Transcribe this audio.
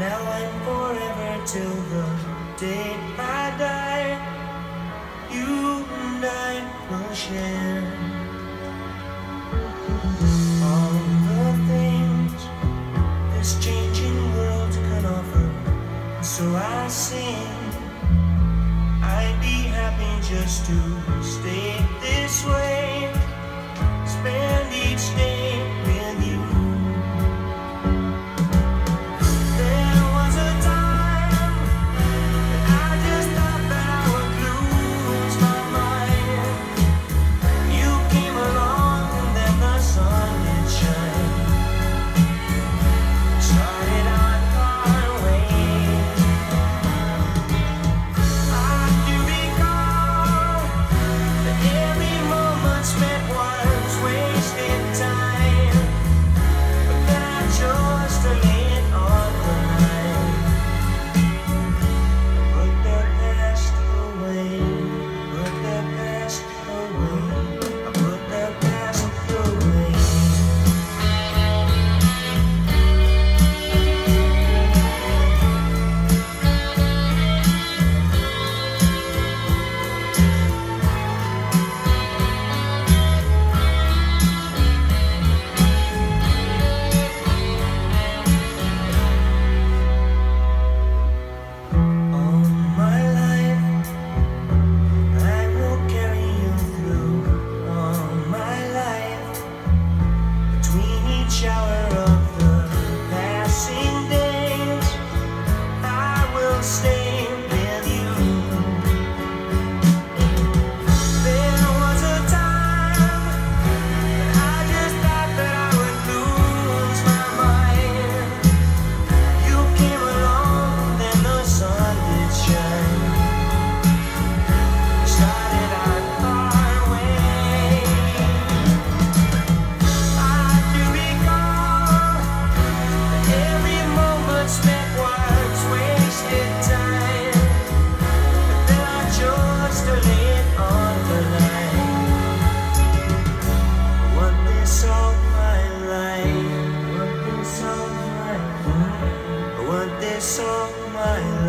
Now and forever till the day I die. You and I will share all the things this changing world can offer. So I sing. I'd be happy just to stay this way. shower of the passing days. I will stay. mind